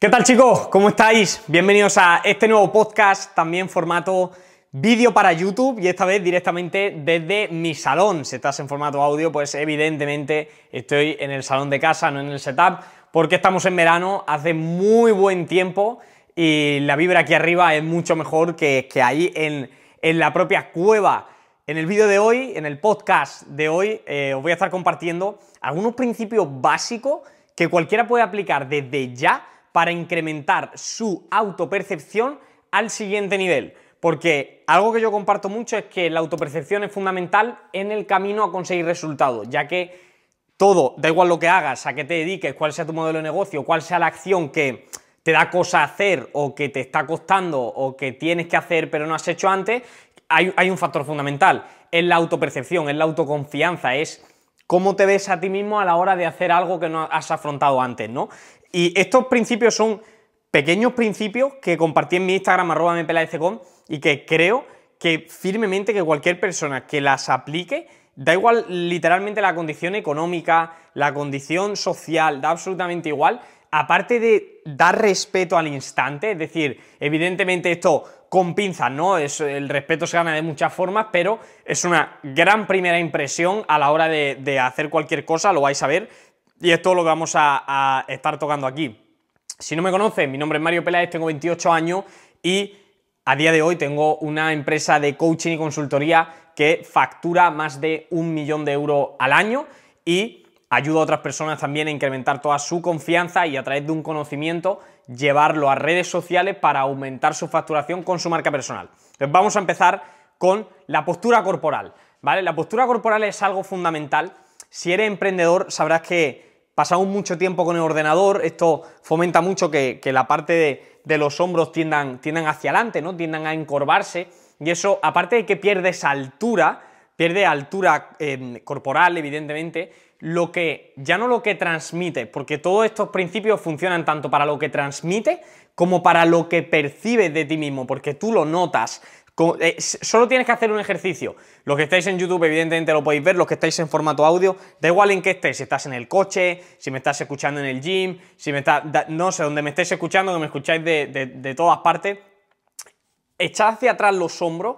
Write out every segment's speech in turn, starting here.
¿Qué tal chicos? ¿Cómo estáis? Bienvenidos a este nuevo podcast, también formato vídeo para YouTube y esta vez directamente desde mi salón. Si estás en formato audio, pues evidentemente estoy en el salón de casa, no en el setup, porque estamos en verano, hace muy buen tiempo y la vibra aquí arriba es mucho mejor que, que ahí en, en la propia cueva. En el vídeo de hoy, en el podcast de hoy, eh, os voy a estar compartiendo algunos principios básicos que cualquiera puede aplicar desde ya para incrementar su autopercepción al siguiente nivel. Porque algo que yo comparto mucho es que la autopercepción es fundamental en el camino a conseguir resultados, ya que todo, da igual lo que hagas, a qué te dediques, cuál sea tu modelo de negocio, cuál sea la acción que te da cosa hacer o que te está costando o que tienes que hacer pero no has hecho antes, hay, hay un factor fundamental, es la autopercepción, es la autoconfianza, es cómo te ves a ti mismo a la hora de hacer algo que no has afrontado antes, ¿no? Y estos principios son pequeños principios que compartí en mi Instagram, arroba y que creo que firmemente que cualquier persona que las aplique, da igual literalmente la condición económica, la condición social, da absolutamente igual, aparte de dar respeto al instante, es decir, evidentemente esto con pinzas, ¿no? Es, el respeto se gana de muchas formas, pero es una gran primera impresión a la hora de, hacer cualquier cosa, lo vais a ver, y esto lo vamos a, estar tocando aquí. Si no me conocen, mi nombre es Mario Peláez, tengo 28 años y a día de hoy tengo una empresa de coaching y consultoría que factura más de un millón de euros al año y ayudo a otras personas también a incrementar toda su confianza y a través de un conocimiento llevarlo a redes sociales para aumentar su facturación con su marca personal. Entonces vamos a empezar con la postura corporal, ¿vale? La postura corporal es algo fundamental. Si eres emprendedor sabrás que pasamos mucho tiempo con el ordenador, esto fomenta mucho que, la parte de, los hombros tiendan, hacia adelante, ¿no? Tiendan a encorvarse y eso, aparte de que pierdes altura, pierde altura eh, corporal, evidentemente, lo que, ya no lo que transmite, porque todos estos principios funcionan tanto para lo que transmite como para lo que percibes de ti mismo, porque tú lo notas. Eh, solo tienes que hacer un ejercicio. Los que estáis en YouTube, evidentemente lo podéis ver, los que estáis en formato audio, da igual en qué estés, si estás en el coche, si me estás escuchando en el gym, si me estás, no sé, donde me estéis escuchando, que me escucháis de, de todas partes, echad hacia atrás los hombros,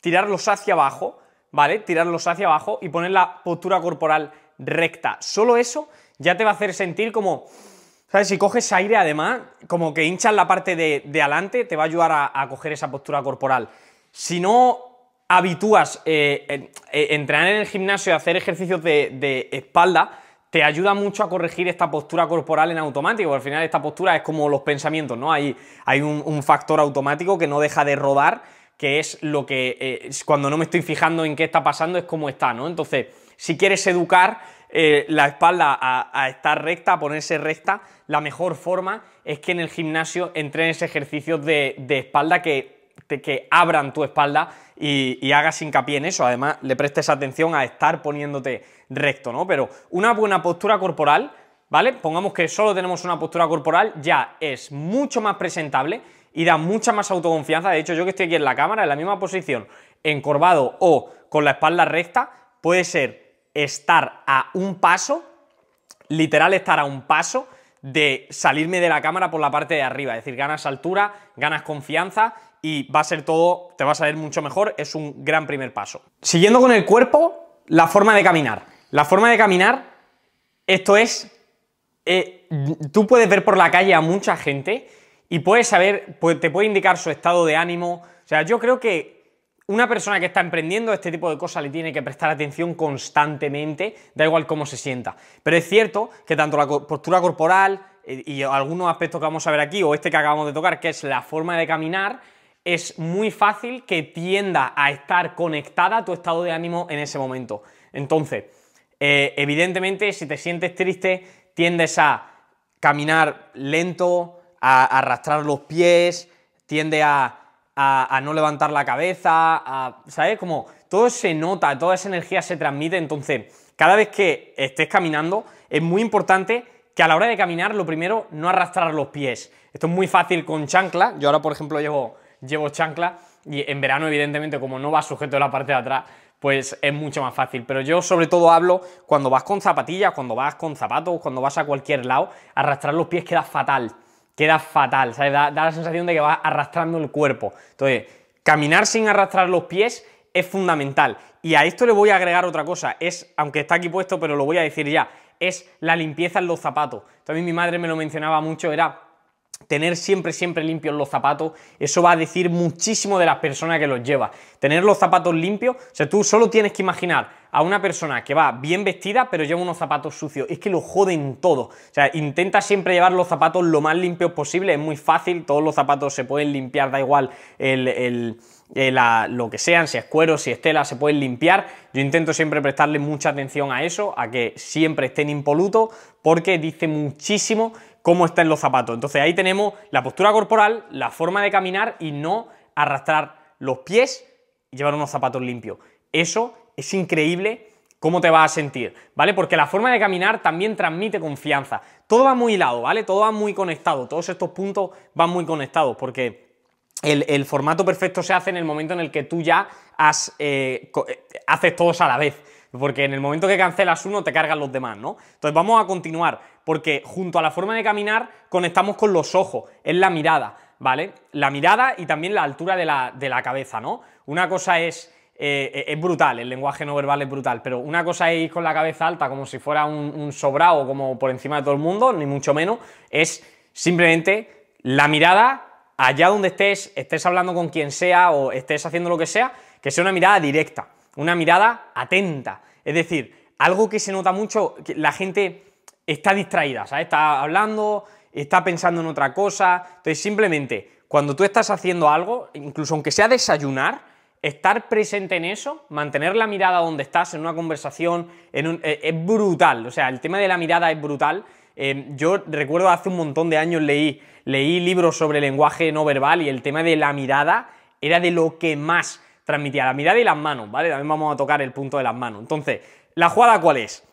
tirarlos hacia abajo, ¿vale? Tirarlos hacia abajo y poner la postura corporal recta. Solo eso ya te va a hacer sentir como, ¿sabes? Si coges aire además, como que hinchas la parte de, adelante, te va a ayudar a, coger esa postura corporal. Si no habitúas eh, eh, entrenar en el gimnasio y hacer ejercicios de, espalda, te ayuda mucho a corregir esta postura corporal en automático. Al final esta postura es como los pensamientos, ¿no? Hay, hay un, factor automático que no deja de rodar, que es lo que eh, cuando no me estoy fijando en qué está pasando es como está, ¿no? Entonces, si quieres educar la espalda a, estar recta, a ponerse recta, la mejor forma es que en el gimnasio entrenes ejercicios de, espalda que, que abran tu espalda y, hagas hincapié en eso. Además, le prestes atención a estar poniéndote recto, ¿no? Pero una buena postura corporal, ¿vale? Pongamos que solo tenemos una postura corporal, ya es mucho más presentable y da mucha más autoconfianza. De hecho, yo que estoy aquí en la cámara, en la misma posición, encorvado o con la espalda recta, puede ser estar a un paso, literal estar a un paso de salirme de la cámara por la parte de arriba, es decir, ganas altura, ganas confianza y va a ser todo, te va a salir mucho mejor, es un gran primer paso. Siguiendo con el cuerpo, la forma de caminar. La forma de caminar, esto es, eh, tú puedes ver por la calle a mucha gente y puedes saber, te puede indicar su estado de ánimo, o sea, yo creo que una persona que está emprendiendo este tipo de cosas le tiene que prestar atención constantemente, da igual cómo se sienta. Pero es cierto que tanto la postura corporal eh, y algunos aspectos que vamos a ver aquí, o este que acabamos de tocar, que es la forma de caminar, es muy fácil que tienda a estar conectada a tu estado de ánimo en ese momento. Entonces, eh, evidentemente, si te sientes triste, tiendes a caminar lento, a arrastrar los pies, tiende a no levantar la cabeza, a, ¿sabes? Como todo se nota, toda esa energía se transmite, entonces cada vez que estés caminando es muy importante que a la hora de caminar lo primero no arrastrar los pies. Esto es muy fácil con chancla, yo ahora por ejemplo llevo, llevo chancla y en verano evidentemente como no va sujeto de la parte de atrás, pues es mucho más fácil. Pero yo sobre todo hablo cuando vas con zapatillas, cuando vas con zapatos, cuando vas a cualquier lado, arrastrar los pies queda fatal queda fatal, ¿sabes? Da, da la sensación de que vas arrastrando el cuerpo. Entonces, caminar sin arrastrar los pies es fundamental. Y a esto le voy a agregar otra cosa, es, aunque está aquí puesto, pero lo voy a decir ya, es la limpieza en los zapatos. También mi madre me lo mencionaba mucho, era tener siempre, siempre limpios los zapatos, eso va a decir muchísimo de las personas que los lleva. Tener los zapatos limpios, o sea, tú solo tienes que imaginar a una persona que va bien vestida, pero lleva unos zapatos sucios. Es que lo joden todo. O sea, intenta siempre llevar los zapatos lo más limpios posible, es muy fácil, todos los zapatos se pueden limpiar, da igual el, eh, lo que sean, si es cuero, si es tela, se pueden limpiar. Yo intento siempre prestarle mucha atención a eso, a que siempre estén impolutos, porque dice muchísimo cómo están los zapatos. Entonces ahí tenemos la postura corporal, la forma de caminar y no arrastrar los pies y llevar unos zapatos limpios. Eso es increíble cómo te vas a sentir, ¿vale? Porque la forma de caminar también transmite confianza. Todo va muy hilado, ¿vale? Todo va muy conectado, todos estos puntos van muy conectados porque el, formato perfecto se hace en el momento en el que tú ya has, eh, eh, haces todos a la vez. Porque en el momento que cancelas uno te cargan los demás, ¿no? Entonces vamos a continuar, porque junto a la forma de caminar conectamos con los ojos, es la mirada, ¿vale? La mirada y también la altura de la, de la cabeza, ¿no? Una cosa es eh, es brutal, el lenguaje no verbal es brutal, pero una cosa es ir con la cabeza alta como si fuera un, un sobrado, como por encima de todo el mundo, ni mucho menos, es simplemente la mirada allá donde estés, estés hablando con quien sea o estés haciendo lo que sea, que sea una mirada directa, una mirada atenta. Es decir, algo que se nota mucho, que la gente está distraída, ¿sabes? Está hablando, está pensando en otra cosa. Entonces, simplemente, cuando tú estás haciendo algo, incluso aunque sea desayunar, estar presente en eso, mantener la mirada donde estás, en una conversación, eh, es brutal. O sea, el tema de la mirada es brutal. Eh, yo recuerdo hace un montón de años leí, leí libros sobre lenguaje no verbal y el tema de la mirada era de lo que más transmitía. La mirada y las manos, ¿vale? También vamos a tocar el punto de las manos. Entonces, ¿la jugada cuál es?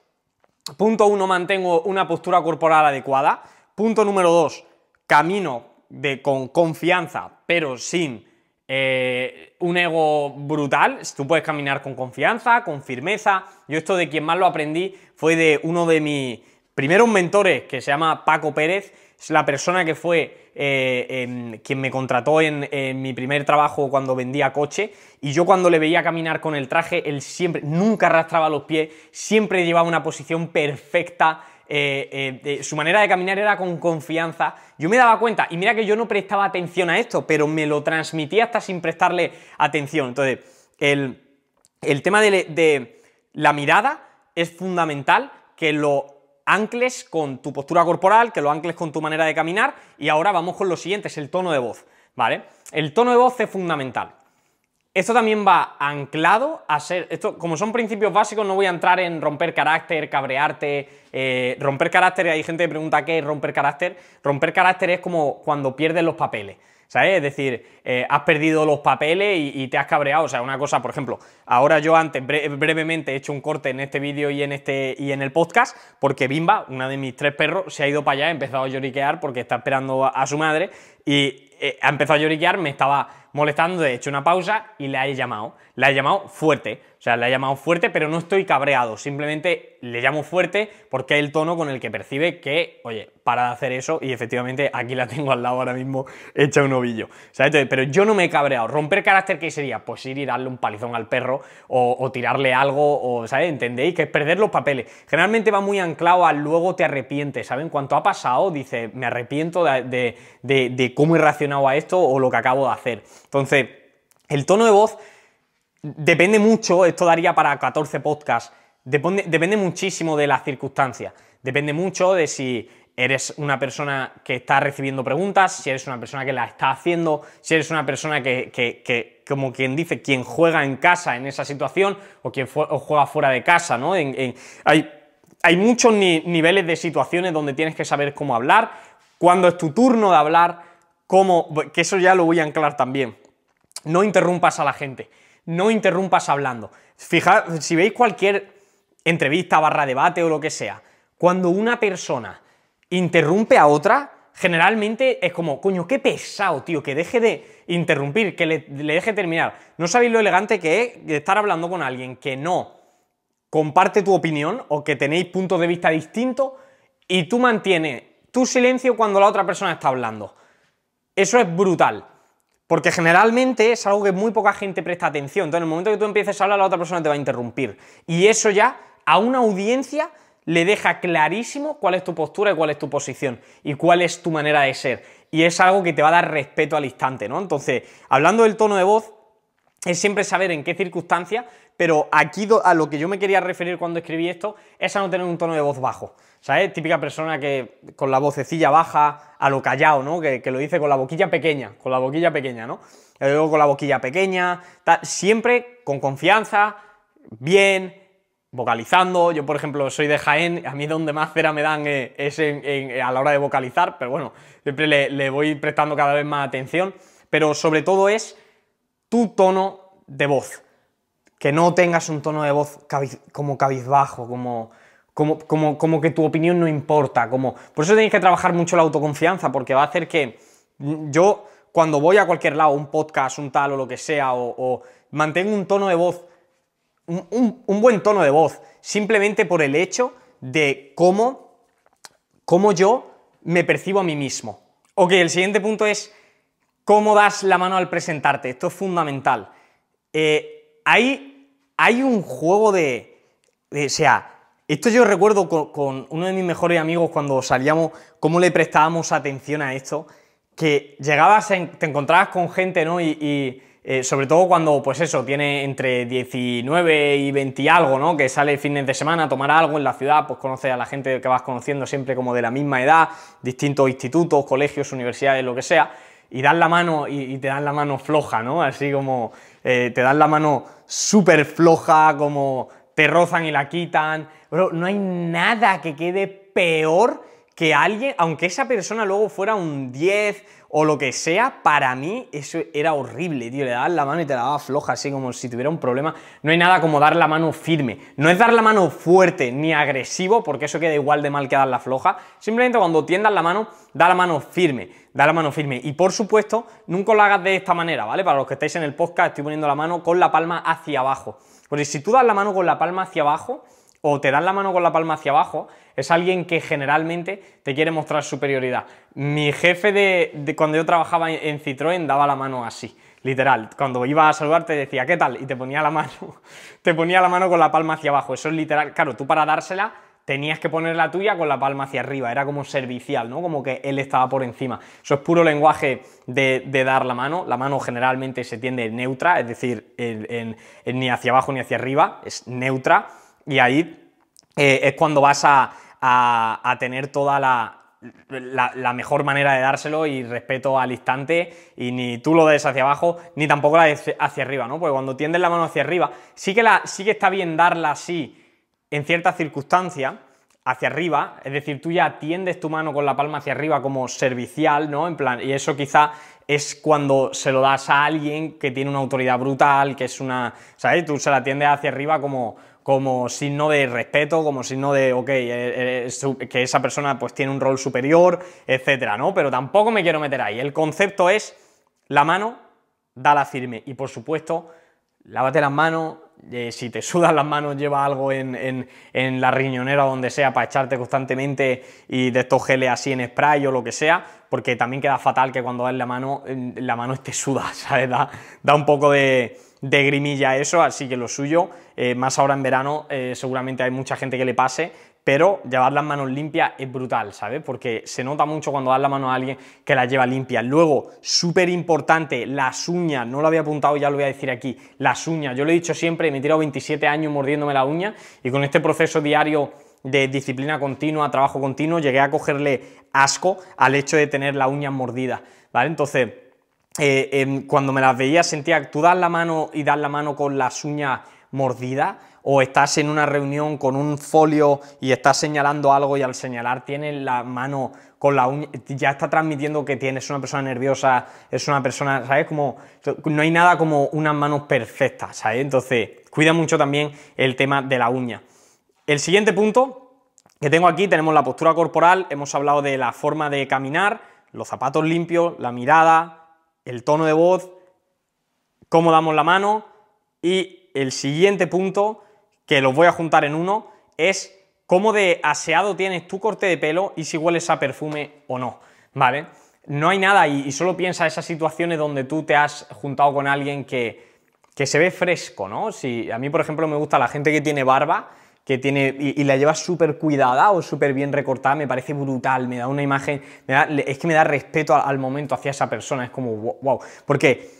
Punto uno, mantengo una postura corporal adecuada. Punto número dos, camino de, con confianza, pero sin eh, un ego brutal, tú puedes caminar con confianza, con firmeza. Yo esto de quien más lo aprendí fue de uno de mis primeros mentores, que se llama Paco Pérez, es la persona que fue eh, quien me contrató en, mi primer trabajo cuando vendía coche y yo cuando le veía caminar con el traje, él siempre, nunca arrastraba los pies, siempre llevaba una posición perfecta, eh, eh, su manera de caminar era con confianza. Yo me daba cuenta, y mira que yo no prestaba atención a esto, pero me lo transmitía hasta sin prestarle atención. Entonces, el, tema de, de la mirada es fundamental que lo ancles con tu postura corporal, que lo ancles con tu manera de caminar, y ahora vamos con lo siguiente, es el tono de voz, ¿vale? El tono de voz es fundamental. Esto también va anclado a ser, esto, como son principios básicos, no voy a entrar en romper carácter, cabrearte, eh, romper carácter, hay gente que pregunta qué es romper carácter, romper carácter es como cuando pierdes los papeles, ¿sabes? Es decir, eh, has perdido los papeles y, te has cabreado, o sea, una cosa, por ejemplo, ahora yo antes brevemente he hecho un corte en este vídeo y en este y en el podcast porque Bimba, una de mis tres perros, se ha ido para allá, ha empezado a lloriquear porque está esperando a, su madre y eh, ha empezado a lloriquear, me estaba molestando, he hecho una pausa y le he llamado. Le he llamado fuerte, o sea, le he llamado fuerte, pero no estoy cabreado, simplemente le llamo fuerte porque es el tono con el que percibe que, oye, para de hacer eso y efectivamente aquí la tengo al lado ahora mismo hecha un ovillo. ¿sabes? pero yo no me he cabreado. ¿Romper carácter qué sería? Pues ir y darle un palizón al perro o, tirarle algo, o, ¿sabes? ¿Entendéis? Que es perder los papeles. Generalmente va muy anclado al luego te arrepientes, ¿saben? Cuanto ha pasado, dice, me arrepiento de, de cómo he reaccionado a esto o lo que acabo de hacer. Entonces, el tono de voz depende mucho, esto daría para 14 podcasts, depende, muchísimo de las circunstancias, depende mucho de si eres una persona que está recibiendo preguntas, si eres una persona que las está haciendo, si eres una persona que, como quien dice, quien juega en casa en esa situación o quien juega fuera de casa, ¿no? hay, hay, muchos niveles de situaciones donde tienes que saber cómo hablar, cuándo es tu turno de hablar, cómo, que eso ya lo voy a anclar también. No interrumpas a la gente no interrumpas hablando. Fijad, si veis cualquier entrevista, barra debate o lo que sea, cuando una persona interrumpe a otra, generalmente es como, coño, qué pesado, tío, que deje de interrumpir, que le, deje terminar. ¿No sabéis lo elegante que es estar hablando con alguien que no comparte tu opinión o que tenéis puntos de vista distintos y tú mantienes tu silencio cuando la otra persona está hablando. Eso es brutal. Porque generalmente es algo que muy poca gente presta atención. Entonces, en el momento que tú empieces a hablar, la otra persona te va a interrumpir. Y eso ya a una audiencia le deja clarísimo cuál es tu postura y cuál es tu posición y cuál es tu manera de ser. Y es algo que te va a dar respeto al instante, ¿no? Entonces, hablando del tono de voz, es siempre saber en qué circunstancia, pero aquí a lo que yo me quería referir cuando escribí esto es a no tener un tono de voz bajo. ¿Sabes? Típica persona que con la vocecilla baja, a lo callado, ¿no? Que, lo dice con la boquilla pequeña, con la boquilla pequeña, ¿no? Luego con la boquilla pequeña, siempre con confianza, bien, vocalizando. Yo, por ejemplo, soy de Jaén, a mí donde más cera me dan es a la hora de vocalizar, pero bueno, siempre le, le voy prestando cada vez más atención. Pero sobre todo es tu tono de voz. Que no tengas un tono de voz como cabizbajo, como, como, como, que tu opinión no importa. Como... Por eso tenéis que trabajar mucho la autoconfianza, porque va a hacer que yo, cuando voy a cualquier lado, un podcast, un tal o lo que sea, o, mantengo un tono de voz, un, un, buen tono de voz, simplemente por el hecho de cómo, cómo yo me percibo a mí mismo. Ok, el siguiente punto es cómo das la mano al presentarte. Esto es fundamental. Eh, hay, un juego de, O sea, esto yo recuerdo con, uno de mis mejores amigos cuando salíamos, cómo le prestábamos atención a esto, que llegabas, te encontrabas con gente, ¿no? Y, eh, sobre todo cuando, pues eso, tiene entre 19 y 20 y algo, ¿no? Que sale fines de semana a tomar algo en la ciudad, pues conoce a la gente que vas conociendo siempre como de la misma edad, distintos institutos, colegios, universidades, lo que sea y dan la mano y, te dan la mano floja, ¿no? Así como eh, te dan la mano súper floja, como te rozan y la quitan. Bro, no hay nada que quede peor que alguien, aunque esa persona luego fuera un 10 o lo que sea, para mí eso era horrible, tío. Le dabas la mano y te la daba floja, así como si tuviera un problema. No hay nada como dar la mano firme. No es dar la mano fuerte ni agresivo, porque eso queda igual de mal que dar la floja. Simplemente cuando tiendas la mano, da la mano firme. Da la mano firme. Y por supuesto, nunca lo hagas de esta manera, ¿vale? Para los que estáis en el podcast, estoy poniendo la mano con la palma hacia abajo. Porque si tú das la mano con la palma hacia abajo, o te das la mano con la palma hacia abajo, es alguien que generalmente te quiere mostrar superioridad. Mi jefe de, cuando yo trabajaba en Citroën daba la mano así, literal. Cuando iba a saludarte decía, ¿qué tal? Y te ponía la mano, te ponía la mano con la palma hacia abajo. Eso es literal. Claro, tú para dársela tenías que poner la tuya con la palma hacia arriba, era como servicial, ¿no? Como que él estaba por encima. Eso es puro lenguaje de, dar la mano. La mano generalmente se tiende neutra, es decir, ni hacia abajo ni hacia arriba, es neutra. Y ahí eh, es cuando vas a, tener toda la, la, mejor manera de dárselo y respeto al instante y ni tú lo des hacia abajo ni tampoco la hacia arriba, ¿no? Porque cuando tiendes la mano hacia arriba, sí que, la, sí que está bien darla así en ciertas circunstancias, hacia arriba, es decir, tú ya tiendes tu mano con la palma hacia arriba como servicial, ¿no? En plan, y eso quizá es cuando se lo das a alguien que tiene una autoridad brutal, que es una, ¿sabes? Tú se la tiendes hacia arriba como como signo de respeto, como signo de, ok, eh, eh, que esa persona pues tiene un rol superior, etcétera, ¿no? Pero tampoco me quiero meter ahí. El concepto es la mano, dala firme. Y por supuesto, lávate las manos, eh, si te sudan las manos, lleva algo en, la riñonera o donde sea para echarte constantemente y de estos geles así en spray o lo que sea, porque también queda fatal que cuando das la mano, la mano esté suda, ¿sabes? da un poco de, de grimilla eso, así que lo suyo, eh, más ahora en verano, eh, seguramente hay mucha gente que le pase, pero llevar las manos limpias es brutal, ¿sabes? Porque se nota mucho cuando das la mano a alguien que la lleva limpia. Luego, súper importante, las uñas, no lo había apuntado, ya lo voy a decir aquí, las uñas, yo lo he dicho siempre, me he tirado 27 años mordiéndome la uña y con este proceso diario de disciplina continua, trabajo continuo, llegué a cogerle asco al hecho de tener la uña mordida, ¿vale? Entonces eh, em, cuando me las veía sentía tú das la mano y das la mano con las uñas mordidas o estás en una reunión con un folio y estás señalando algo y al señalar tienes la mano con la uña, ya está transmitiendo que tienes una persona nerviosa, es una persona, ¿sabes? Como, no hay nada como unas manos perfectas, ¿sabes? Entonces, cuida mucho también el tema de la uña. El siguiente punto que tengo aquí, tenemos la postura corporal, hemos hablado de la forma de caminar, los zapatos limpios, la mirada, el tono de voz, cómo damos la mano y el siguiente punto, que los voy a juntar en uno, es cómo de aseado tienes tu corte de pelo y si hueles a perfume o no, ¿vale? No hay nada y, y solo piensa esas situaciones donde tú te has juntado con alguien que, que se ve fresco, ¿no? Si, a mí, por ejemplo, me gusta la gente que tiene barba, que tiene y, la lleva súper cuidada o súper bien recortada, me parece brutal, me da una imagen, es que me da respeto al, momento hacia esa persona, es como wow, porque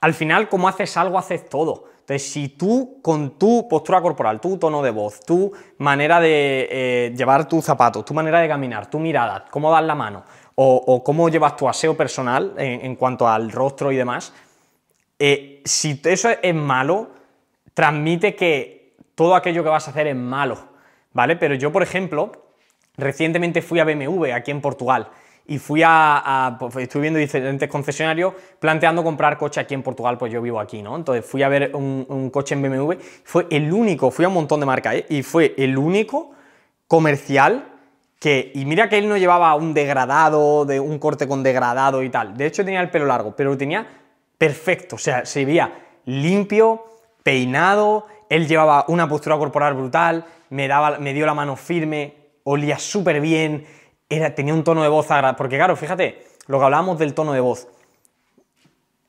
al final como haces algo, haces todo. Entonces, si tú con tu postura corporal, tu tono de voz, tu manera de eh, llevar tus zapatos, tu manera de caminar, tu mirada, cómo das la mano, o, cómo llevas tu aseo personal en, cuanto al rostro y demás, eh, si eso es malo, transmite que todo aquello que vas a hacer es malo, ¿vale? Pero yo, por ejemplo, recientemente fui a BMW aquí en Portugal y fui a, pues, estuve viendo diferentes concesionarios planteando comprar coche aquí en Portugal, pues yo vivo aquí, ¿no? Entonces fui a ver un, coche en BMW, fue el único, fui a un montón de marcas, ¿eh? y fue el único comercial que, y mira que él no llevaba un degradado, de un corte con degradado y tal, de hecho tenía el pelo largo, pero lo tenía perfecto, o sea, se veía limpio, peinado, él llevaba una postura corporal brutal, me, daba, me dio la mano firme, olía súper bien, tenía un tono de voz agradable. Porque claro, fíjate, lo que hablábamos del tono de voz.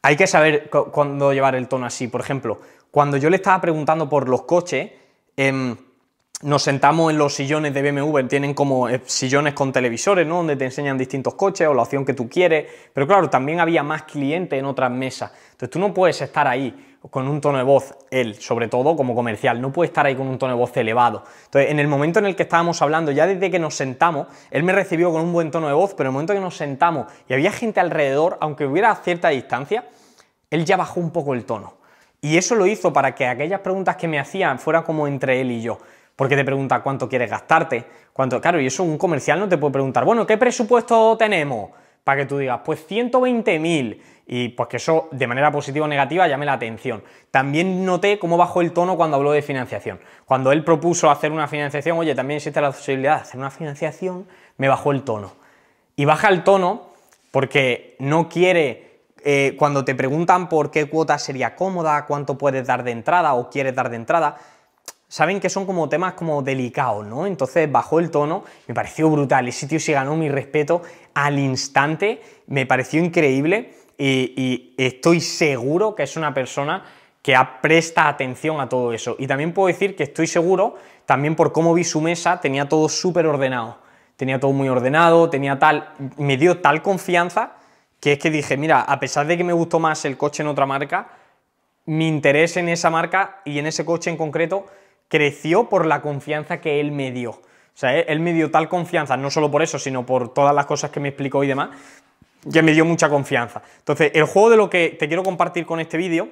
Hay que saber cuándo llevar el tono así. Por ejemplo, cuando yo le estaba preguntando por los coches, em, nos sentamos en los sillones de BMW, tienen como eh, sillones con televisores, ¿no? Donde te enseñan distintos coches o la opción que tú quieres. Pero claro, también había más clientes en otras mesas. Entonces tú no puedes estar ahí con un tono de voz, él, sobre todo como comercial, no puede estar ahí con un tono de voz elevado. Entonces, en el momento en el que estábamos hablando, ya desde que nos sentamos, él me recibió con un buen tono de voz, pero en el momento que nos sentamos y había gente alrededor, aunque hubiera cierta distancia, él ya bajó un poco el tono. Y eso lo hizo para que aquellas preguntas que me hacían fueran como entre él y yo. Porque te pregunta cuánto quieres gastarte, cuánto, claro, y eso un comercial no te puede preguntar, bueno, ¿qué presupuesto tenemos? Para que tú digas, pues 120.000 y pues que eso de manera positiva o negativa llame la atención. También noté cómo bajó el tono cuando habló de financiación. Cuando él propuso hacer una financiación, oye, también existe la posibilidad de hacer una financiación, me bajó el tono. Y baja el tono porque no quiere, eh, cuando te preguntan por qué cuota sería cómoda, cuánto puedes dar de entrada o quieres dar de entrada, saben que son como temas como delicados, ¿no? Entonces bajó el tono, me pareció brutal, ese tío se ganó mi respeto al instante, me pareció increíble y, estoy seguro que es una persona que presta atención a todo eso. Y también puedo decir que estoy seguro, también por cómo vi su mesa, tenía todo súper ordenado. Tenía todo muy ordenado, tenía tal, me dio tal confianza que es que dije, mira, a pesar de que me gustó más el coche en otra marca, mi interés en esa marca y en ese coche en concreto creció por la confianza que él me dio. O sea, él me dio tal confianza, no solo por eso, sino por todas las cosas que me explicó y demás, ya me dio mucha confianza. Entonces, el juego de lo que te quiero compartir con este vídeo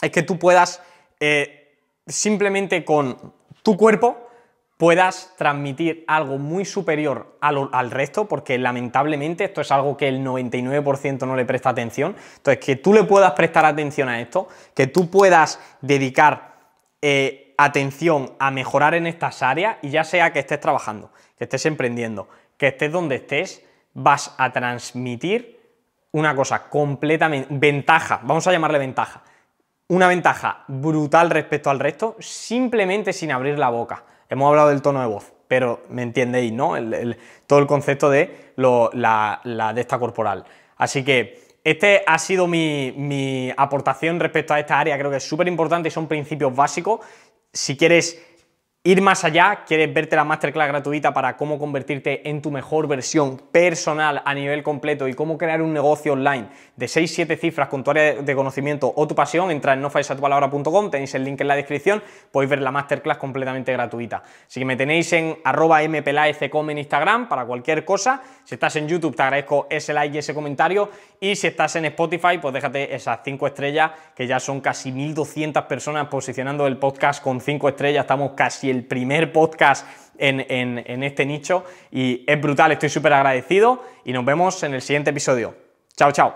es que tú puedas eh, simplemente con tu cuerpo puedas transmitir algo muy superior al, al, resto, porque lamentablemente esto es algo que el 99% no le presta atención. Entonces, que tú le puedas prestar atención a esto, que tú puedas dedicar eh, atención a mejorar en estas áreas, y ya sea que estés trabajando, que estés emprendiendo, que estés donde estés, vas a transmitir una cosa completamente, ventaja, vamos a llamarle ventaja, una ventaja brutal respecto al resto, simplemente sin abrir la boca. Hemos hablado del tono de voz, pero me entendéis, ¿no? todo el concepto de la, de esta corporal. Así que este ha sido mi, mi aportación respecto a esta área, creo que es súper importante y son principios básicos. Si quieres ir más allá, quieres verte la masterclass gratuita para cómo convertirte en tu mejor versión personal a nivel completo y cómo crear un negocio online de 6-7 cifras con tu área de conocimiento o tu pasión, entra en nofallesatupalabra.com, tenéis el link en la descripción, podéis ver la masterclass completamente gratuita. Que me tenéis en arroba en Instagram para cualquier cosa. Si estás en YouTube te agradezco ese like y ese comentario y si estás en Spotify pues déjate esas 5 estrellas que ya son casi 1200 personas posicionando el podcast con 5 estrellas, estamos casi el primer podcast en, este nicho y es brutal, estoy súper agradecido y nos vemos en el siguiente episodio. Chao, chao.